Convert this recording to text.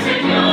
Señor.